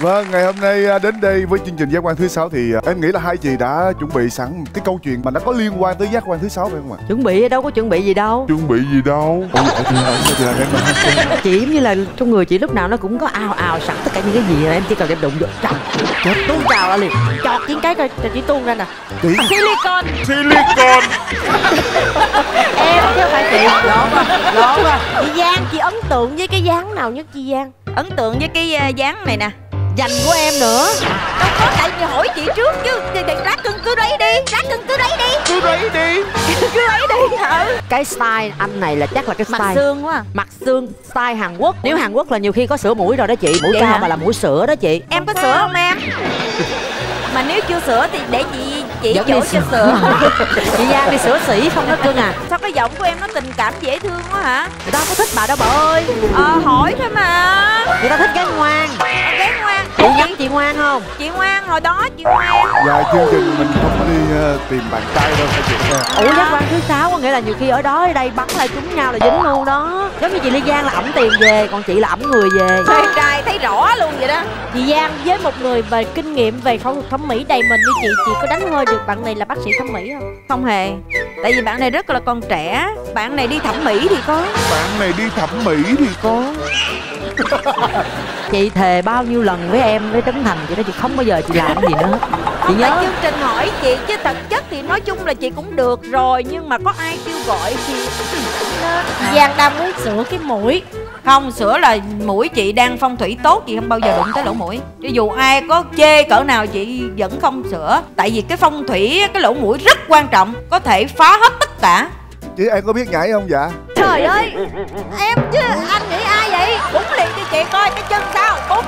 Vâng, ngày hôm nay à, đến đây với chương trình Giác quan thứ sáu thì à, em nghĩ là hai chị đã chuẩn bị sẵn cái câu chuyện mà nó có liên quan tới giác quan thứ sáu phải không ạ? chuẩn bị đâu có chuẩn bị gì đâu. Chuẩn bị gì đâu? Ủa, chị ở chị là em chị giống như là trong người chị lúc nào nó cũng có ào ào sẵn tất cả những cái gì rồi em chỉ cần em đụng vô. Chọc chết tuôn trào ra liền. Chọt tiếng cái coi cho chị tuôn ra nè. Chị? Silicon. Silicon. Em chứ không phải chị. Lộn rồi lộn rồi chị Giang chị ấn tượng với cái dáng nào nhất chị Giang? Ấn tượng với cái dáng này nè dành của em nữa. Đâu có tại vì hỏi chị trước chứ. Thì, thì lát cưng cứ đấy đi lát cưng cứ đấy đi. Cứ đấy đi. Cứ đấy đi ừ cái style anh này là chắc là cái mặt style xương quá à. mặt xương style Hàn Quốc. Nếu Hàn Quốc là nhiều khi có sữa mũi rồi đó chị. Mũi Vậy cao hả? mà là mũi sữa đó chị. Em có sữa không em? Mà nếu chưa sữa thì để chị chỉ Dẫn chỗ đi cho sữa. sữa. Chị Giang đi sữa sỉ không đó cưng à. Sao cái giọng của em nó tình cảm dễ thương quá hả? Người ta không có thích bà đâu bà ơi. Ờ hỏi thôi mà. Người ta thích bé ngoan chị ngoan không? Chị ngoan hồi đó chị ngoan. Và chương trình mình không có đi ờ, tìm bạn trai đâu phải chị nha. Ủa giác quan thứ sáu có nghĩa là nhiều khi ở đó ở đây bắn lại trúng nhau là dính luôn đó. Giống như chị Lê Giang là ẩm tiền về còn chị là ẩm người về. Thuê trai thấy rõ luôn vậy đó. Chị Giang với một người về kinh nghiệm về phẫu thuật thẩm mỹ đầy mình như chị chị có đánh hơi được bạn này là bác sĩ thẩm mỹ không? Không hề tại vì bạn này rất là còn trẻ. Bạn này đi thẩm mỹ thì có. Bạn này đi thẩm mỹ thì có. Chị thề bao nhiêu lần với em với Trấn Thành chị nói chị không bao giờ chị làm gì nữa. Hết chị Không phải nhớ. chương trình hỏi chị chứ thật chất thì nói chung là chị cũng được rồi nhưng mà có ai kêu gọi nên chị Giang đang muốn sửa cái mũi không sửa là mũi chị đang phong thủy tốt chị không bao giờ đụng tới lỗ mũi. Cho dù ai có chê cỡ nào chị vẫn không sửa tại vì cái phong thủy cái lỗ mũi rất quan trọng có thể phá hết tất cả. Chị em có biết nhảy không dạ? trời ơi em chứ anh nghĩ ai vậy? Búng liền cho chị coi cái chân sao búng